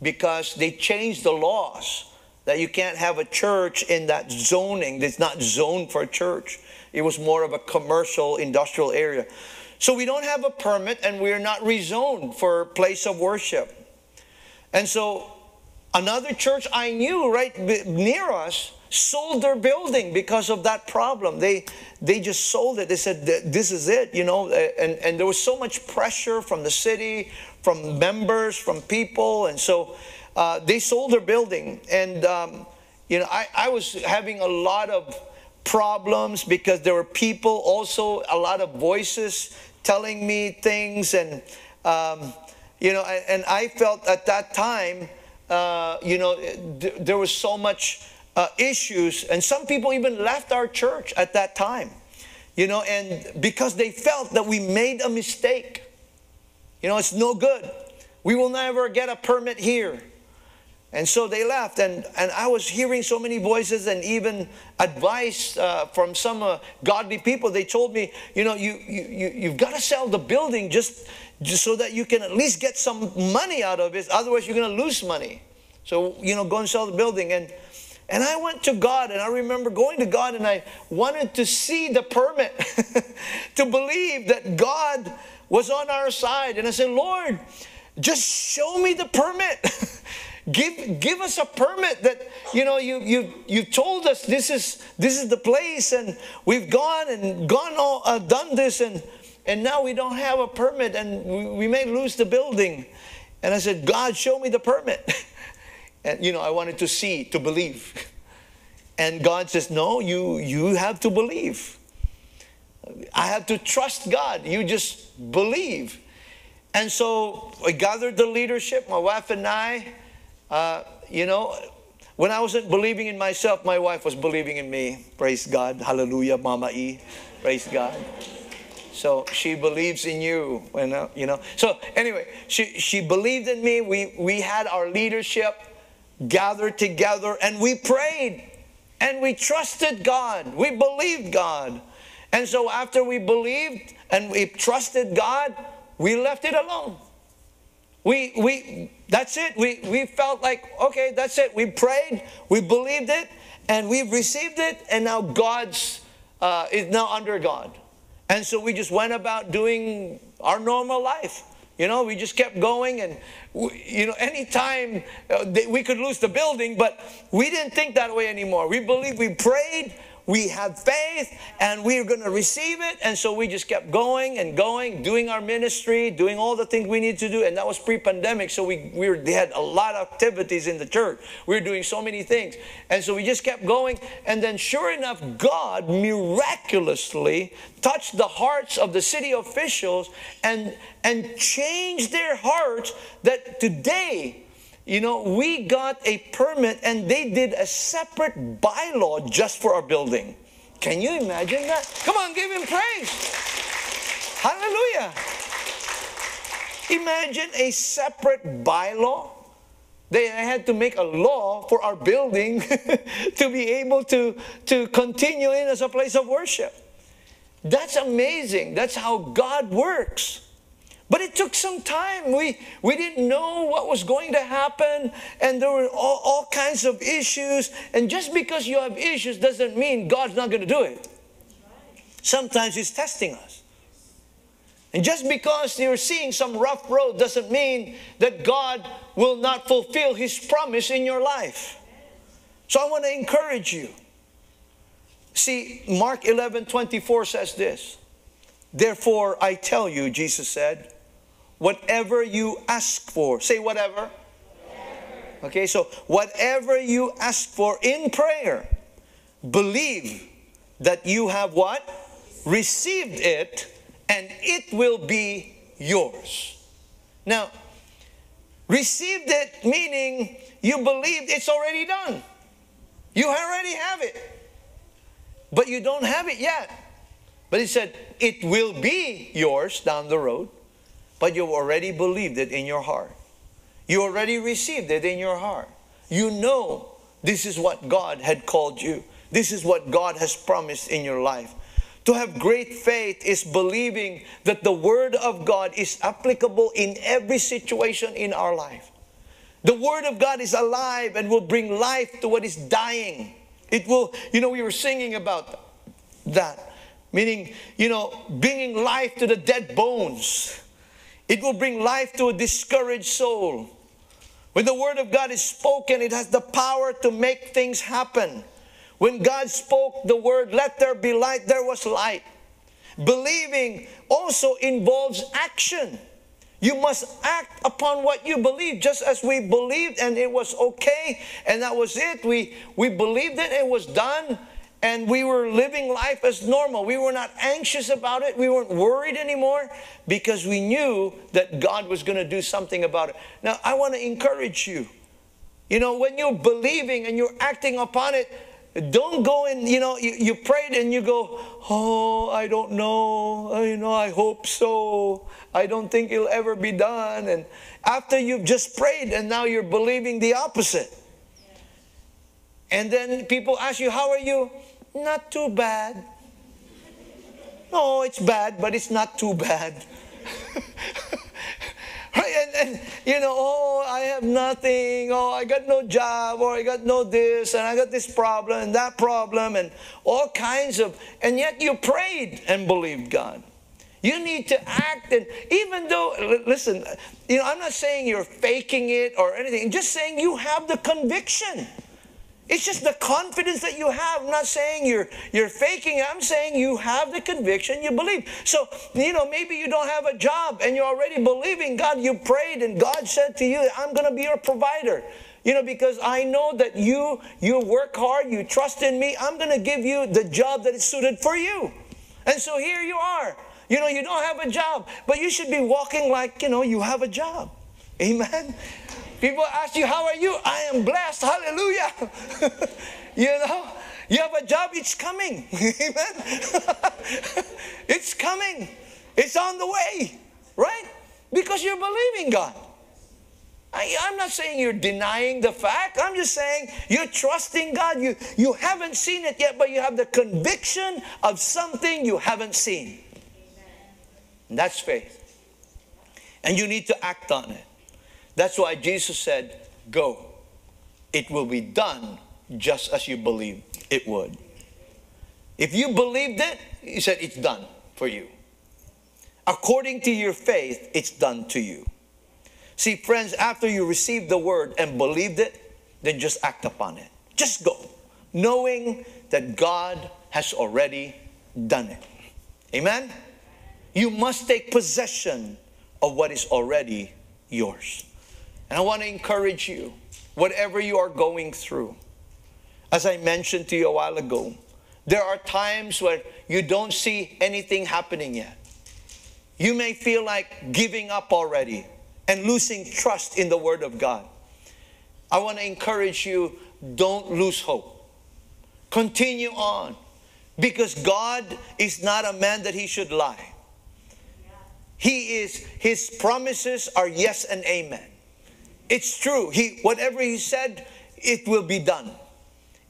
because they changed the laws that you can't have a church in that zoning that's not zoned for a church. It was more of a commercial industrial area. So we don't have a permit and we're not rezoned for place of worship. And so another church I knew right near us sold their building because of that problem. They they just sold it. They said this is it, you know, and and there was so much pressure from the city, from members, from people, and so uh, they sold their building. And um, you know, I, I was having a lot of problems because there were people also a lot of voices telling me things and, um, you know, and, and, I felt at that time, uh, you know, th there was so much uh, issues, and some people even left our church at that time, you know, and because they felt that we made a mistake. You know, it's no good. We will never get a permit here. And so they left, and, and I was hearing so many voices and even advice uh, from some uh, godly people. They told me, you know, you, you, you, you've got to sell the building just, just so that you can at least get some money out of it. Otherwise, you're going to lose money. So, you know, go and sell the building. And, and I went to God, and I remember going to God, and I wanted to see the permit to believe that God was on our side. And I said, Lord, just show me the permit. Give, give us a permit that, you know, you, you, you told us this is, this is the place and we've gone and gone all, uh, done this and, and now we don't have a permit and we, we may lose the building. And I said, God, show me the permit. and, you know, I wanted to see, to believe. And God says, no, you, you have to believe. I have to trust God. You just believe. And so I gathered the leadership, my wife and I, uh, you know, when I wasn't believing in myself, my wife was believing in me. Praise God. Hallelujah, Mama E. Praise God. So she believes in you, you know. You know. So anyway, she, she believed in me. We, we had our leadership gathered together and we prayed and we trusted God. We believed God. And so after we believed and we trusted God, we left it alone. We, we, that's it. We, we felt like, okay, that's it. We prayed, we believed it, and we've received it, and now God's, uh, is now under God. And so we just went about doing our normal life. You know, we just kept going, and we, you know, anytime uh, we could lose the building, but we didn't think that way anymore. We believed, we prayed, we have faith and we're going to receive it. And so we just kept going and going, doing our ministry, doing all the things we need to do. And that was pre pandemic. So we, we were, had a lot of activities in the church. We were doing so many things. And so we just kept going. And then, sure enough, God miraculously touched the hearts of the city officials and, and changed their hearts that today, you know, we got a permit and they did a separate bylaw just for our building. Can you imagine that? Come on, give him praise. Hallelujah. Imagine a separate bylaw. They had to make a law for our building to be able to, to continue in as a place of worship. That's amazing. That's how God works. But it took some time. We, we didn't know what was going to happen, and there were all, all kinds of issues. And just because you have issues doesn't mean God's not going to do it. Sometimes He's testing us. And just because you're seeing some rough road doesn't mean that God will not fulfill His promise in your life. So I want to encourage you. See, Mark 11 24 says this. Therefore, I tell you, Jesus said, whatever you ask for. Say whatever. whatever. Okay, so whatever you ask for in prayer, believe that you have what? Received it, and it will be yours. Now, received it meaning you believed it's already done. You already have it. But you don't have it yet. But he said, it will be yours down the road but you already believed it in your heart. You already received it in your heart. You know this is what God had called you. This is what God has promised in your life. To have great faith is believing that the Word of God is applicable in every situation in our life. The Word of God is alive and will bring life to what is dying. It will, you know, we were singing about that, meaning, you know, bringing life to the dead bones. It will bring life to a discouraged soul. When the Word of God is spoken, it has the power to make things happen. When God spoke the word, let there be light, there was light. Believing also involves action. You must act upon what you believe, just as we believed and it was okay and that was it. We, we believed it, it was done and we were living life as normal. We were not anxious about it. We weren't worried anymore because we knew that God was going to do something about it. Now, I want to encourage you. You know, when you're believing and you're acting upon it, don't go in, you know, you, you prayed and you go, oh, I don't know, you know, I hope so. I don't think it'll ever be done. And after you've just prayed and now you're believing the opposite. And then people ask you, how are you? Not too bad. No, it's bad, but it's not too bad. right? And, and, you know, oh, I have nothing. Oh, I got no job, or I got no this, and I got this problem and that problem, and all kinds of. And yet you prayed and believed God. You need to act, and even though, listen, you know, I'm not saying you're faking it or anything, I'm just saying you have the conviction. It's just the confidence that you have. I'm not saying you're you're faking. I'm saying you have the conviction, you believe. So, you know, maybe you don't have a job and you're already believing God. You prayed and God said to you, I'm going to be your provider. You know, because I know that you you work hard, you trust in me. I'm going to give you the job that is suited for you. And so here you are. You know, you don't have a job, but you should be walking like, you know, you have a job. Amen. People ask you, How are you? I am blessed. Hallelujah. you know, you have a job, it's coming. Amen. it's coming. It's on the way, right? Because you're believing God. I, am not saying you're denying the fact. I'm just saying you're trusting God. You, you haven't seen it yet, but you have the conviction of something you haven't seen. And that's faith. And you need to act on it. That's why Jesus said, Go. It will be done just as you believe it would. If you believed it, he said, It's done for you. According to your faith, it's done to you. See, friends, after you received the word and believed it, then just act upon it. Just go, knowing that God has already done it. Amen? You must take possession of what is already yours. And I want to encourage you, whatever you are going through, as I mentioned to you a while ago, there are times where you don't see anything happening yet. You may feel like giving up already and losing trust in the Word of God. I want to encourage you don't lose hope. Continue on because God is not a man that he should lie. He is his promises are yes and amen. It's true. He whatever he said it will be done.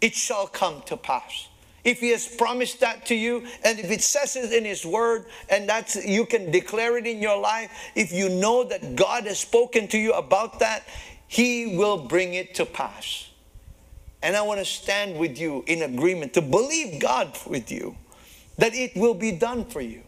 It shall come to pass. If he has promised that to you and if it says it in his word and that's you can declare it in your life, if you know that God has spoken to you about that, he will bring it to pass. And I want to stand with you in agreement to believe God with you that it will be done for you.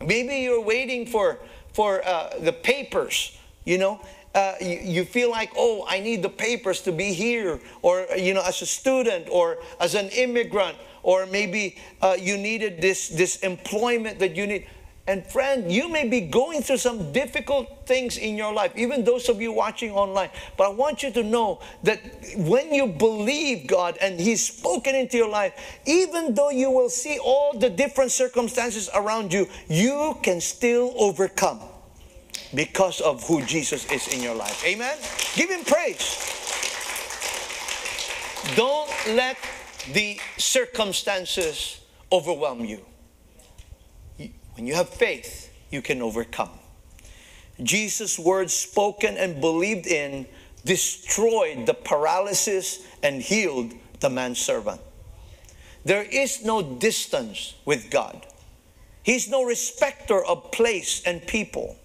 Maybe you're waiting for, for uh, the papers, you know. Uh, you, you, feel like, oh, I need the papers to be here, or, you know, as a student, or as an immigrant, or maybe uh, you needed this, this employment that you need. And friend, you may be going through some difficult things in your life, even those of you watching online. But I want you to know that when you believe God and He's spoken into your life, even though you will see all the different circumstances around you, you can still overcome because of who Jesus is in your life. Amen? Give Him praise. Don't let the circumstances overwhelm you. When you have faith, you can overcome. Jesus' words spoken and believed in destroyed the paralysis and healed the manservant. There is no distance with God. He's no respecter of place and people,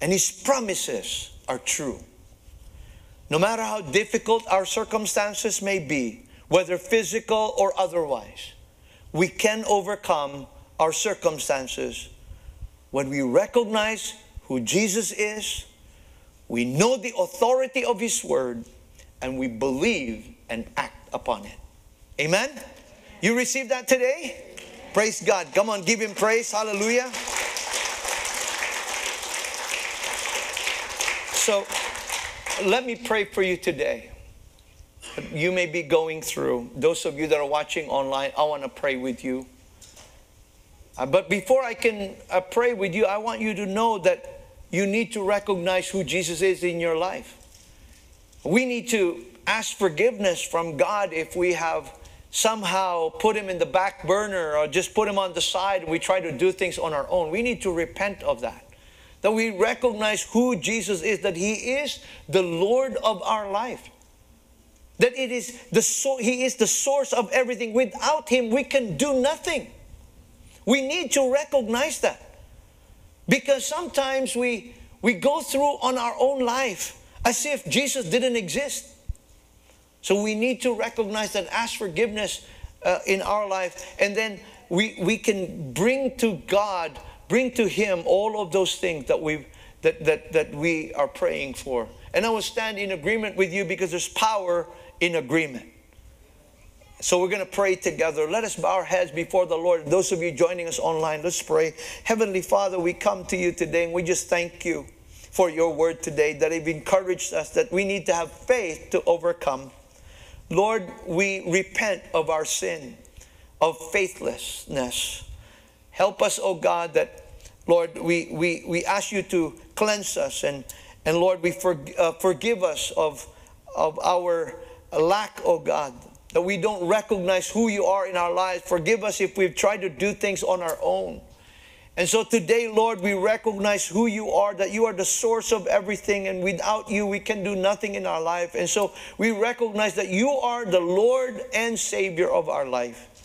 and His promises are true. No matter how difficult our circumstances may be, whether physical or otherwise, we can overcome our circumstances, when we recognize who Jesus is, we know the authority of His Word, and we believe and act upon it. Amen? You received that today? Praise God. Come on, give Him praise. Hallelujah. So, let me pray for you today. You may be going through. Those of you that are watching online, I want to pray with you. Uh, but before I can uh, pray with you, I want you to know that you need to recognize who Jesus is in your life. We need to ask forgiveness from God if we have somehow put him in the back burner or just put him on the side we try to do things on our own. We need to repent of that. That we recognize who Jesus is, that he is the Lord of our life. That it is the so he is the source of everything. Without him, we can do nothing. We need to recognize that. Because sometimes we, we go through on our own life as if Jesus didn't exist. So we need to recognize that, ask forgiveness uh, in our life, and then we, we can bring to God, bring to Him all of those things that, we that, that, that we are praying for. And I will stand in agreement with you because there's power in agreement. So we're going to pray together. Let us bow our heads before the Lord. Those of you joining us online, let's pray. Heavenly Father, we come to you today and we just thank you for your word today that have encouraged us that we need to have faith to overcome. Lord, we repent of our sin, of faithlessness. Help us, O God, that, Lord, we, we, we ask you to cleanse us and, and Lord, we uh, forgive us of, of our lack, O God, that we don't recognize who you are in our lives. Forgive us if we've tried to do things on our own. And so today, Lord, we recognize who you are, that you are the source of everything, and without you, we can do nothing in our life. And so we recognize that you are the Lord and Savior of our life.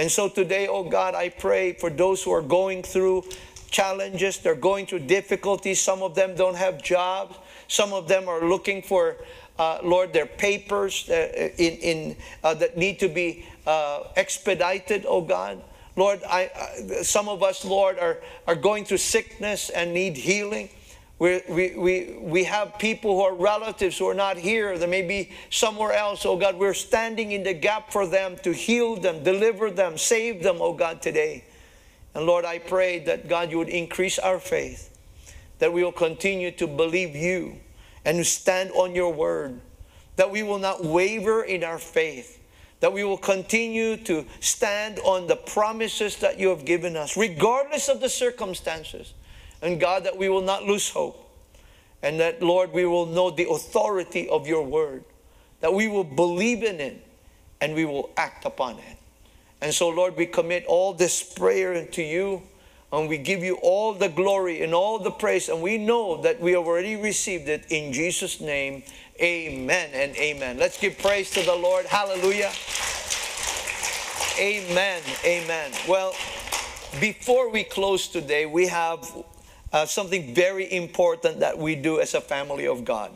And so today, oh God, I pray for those who are going through challenges, they're going through difficulties. Some of them don't have jobs, some of them are looking for uh, Lord, their papers uh, in, in, uh, that need to be uh, expedited, oh God. Lord, I, some of us, Lord, are, are going through sickness and need healing. We we, we, have people who are relatives who are not here. They may be somewhere else. Oh God, we're standing in the gap for them to heal them, deliver them, save them, oh God, today. And Lord, I pray that God, you would increase our faith, that we will continue to believe you and stand on your word, that we will not waver in our faith, that we will continue to stand on the promises that you have given us, regardless of the circumstances. And God, that we will not lose hope. And that, Lord, we will know the authority of your word, that we will believe in it and we will act upon it. And so, Lord, we commit all this prayer into you and we give you all the glory and all the praise. And we know that we have already received it in Jesus' name. Amen and amen. Let's give praise to the Lord. Hallelujah. Amen. Amen. Well, before we close today, we have uh, something very important that we do as a family of God.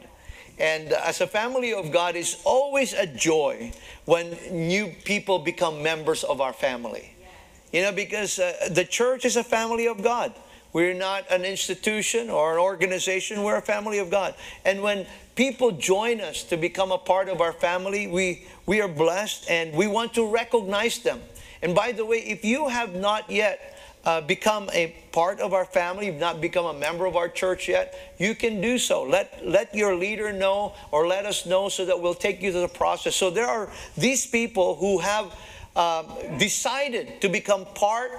And as a family of God, it's always a joy when new people become members of our family. You know, because uh, the church is a family of God. We're not an institution or an organization, we're a family of God. And when people join us to become a part of our family, we, we are blessed and we want to recognize them. And by the way, if you have not yet uh, become a part of our family, you've not become a member of our church yet, you can do so. Let, let your leader know or let us know so that we'll take you through the process. So there are these people who have um, decided to become part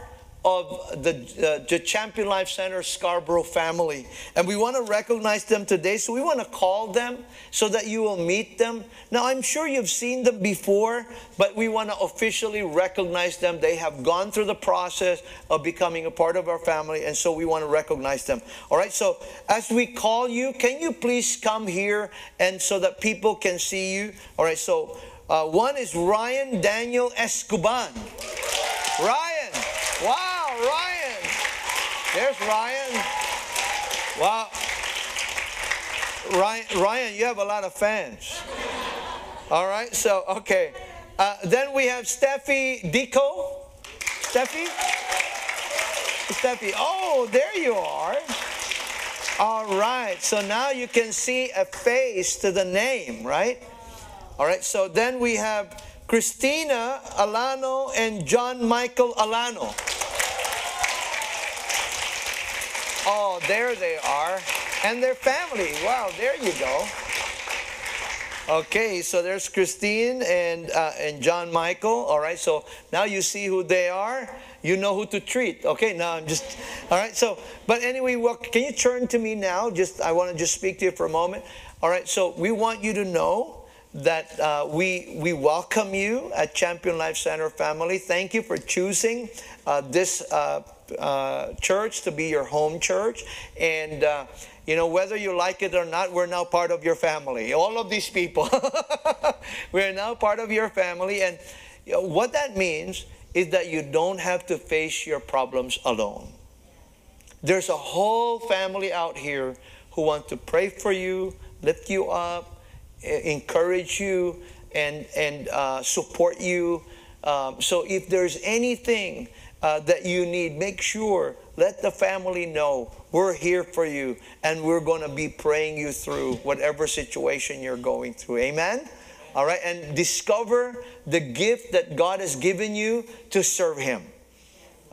of the, uh, the Champion Life Centre Scarborough family. And we want to recognize them today. So we want to call them so that you will meet them. Now, I'm sure you've seen them before, but we want to officially recognize them. They have gone through the process of becoming a part of our family. And so we want to recognize them. All right. So as we call you, can you please come here and so that people can see you? All right. So uh, one is Ryan Daniel Escoban. Ryan. Ryan. There's Ryan. Wow. Ryan, Ryan, you have a lot of fans. All right, so, okay. Uh, then we have Steffi Dico. Steffi? Steffi. Oh, there you are. All right, so now you can see a face to the name, right? All right, so then we have Christina Alano and John Michael Alano. There they are. And their family. Wow, there you go. Okay, so there's Christine and uh, and John Michael. All right, so now you see who they are. You know who to treat. Okay, now I'm just all right. So, but anyway, well, can you turn to me now? Just I want to just speak to you for a moment. All right, so we want you to know that uh, we we welcome you at Champion Life Centre family. Thank you for choosing uh, this uh, church to be your home church. And, uh, you know, whether you like it or not, we're now part of your family. All of these people, we're now part of your family. And you know, what that means is that you don't have to face your problems alone. There's a whole family out here who want to pray for you, lift you up, encourage you, and, and uh, support you. Um, so if there's anything uh, that you need, make sure, let the family know we're here for you and we're going to be praying you through whatever situation you're going through. Amen? All right, and discover the gift that God has given you to serve Him.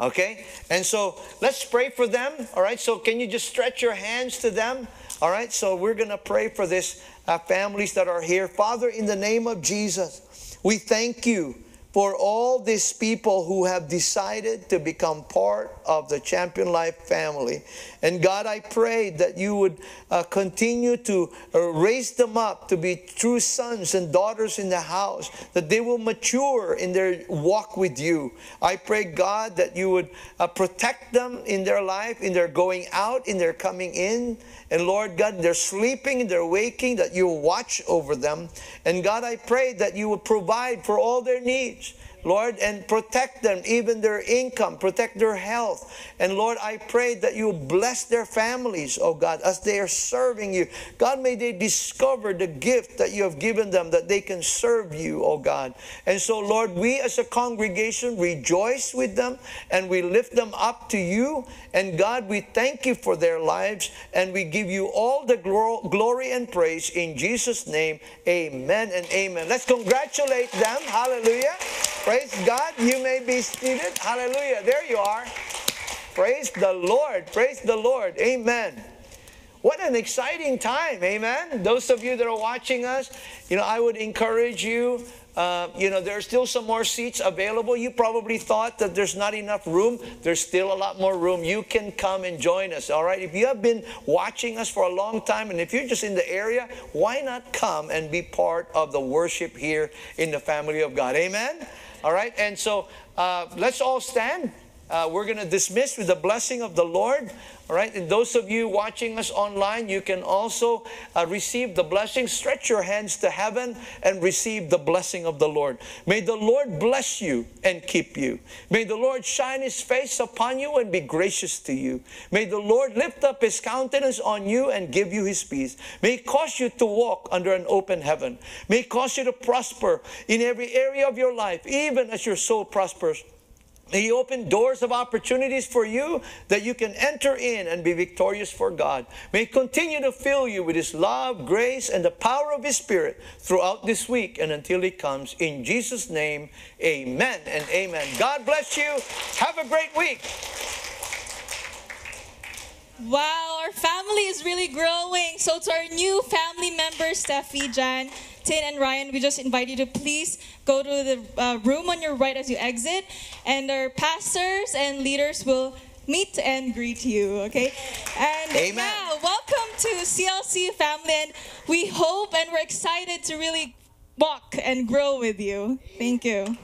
Okay? And so let's pray for them. All right, so can you just stretch your hands to them? All right, so we're going to pray for this uh, families that are here. Father, in the name of Jesus, we thank you for all these people who have decided to become part of the Champion Life family. And God, I pray that you would uh, continue to uh, raise them up to be true sons and daughters in the house, that they will mature in their walk with you. I pray, God, that you would uh, protect them in their life, in their going out, in their coming in. And Lord God, they're sleeping, they're waking, that you will watch over them. And God, I pray that you will provide for all their needs. Lord, and protect them, even their income, protect their health. And Lord, I pray that you bless their families, oh God, as they are serving you. God, may they discover the gift that you have given them that they can serve you, oh God. And so, Lord, we as a congregation rejoice with them and we lift them up to you. And God, we thank you for their lives and we give you all the glory and praise in Jesus' name. Amen and amen. Let's congratulate them. Hallelujah. Praise God. You may be seated. Hallelujah. There you are. Praise the Lord. Praise the Lord. Amen. What an exciting time. Amen. Those of you that are watching us, you know, I would encourage you. Uh, you know, there's still some more seats available. You probably thought that there's not enough room. There's still a lot more room. You can come and join us, all right? If you have been watching us for a long time and if you're just in the area, why not come and be part of the worship here in the family of God? Amen? All right, and so uh, let's all stand. Uh, we're going to dismiss with the blessing of the Lord. All right, and those of you watching us online, you can also uh, receive the blessing. Stretch your hands to heaven and receive the blessing of the Lord. May the Lord bless you and keep you. May the Lord shine his face upon you and be gracious to you. May the Lord lift up his countenance on you and give you his peace. May he cause you to walk under an open heaven. May he cause you to prosper in every area of your life, even as your soul prospers. He opened doors of opportunities for you that you can enter in and be victorious for God. May He continue to fill you with His love, grace, and the power of His Spirit throughout this week and until He comes. In Jesus' name, amen and amen. God bless you. Have a great week. Wow, our family is really growing. So to our new family members, Steffi, Jan, Tin and Ryan, we just invite you to please go to the uh, room on your right as you exit, and our pastors and leaders will meet and greet you, okay? And Amen. yeah, welcome to CLC family, and we hope and we're excited to really walk and grow with you. Thank you.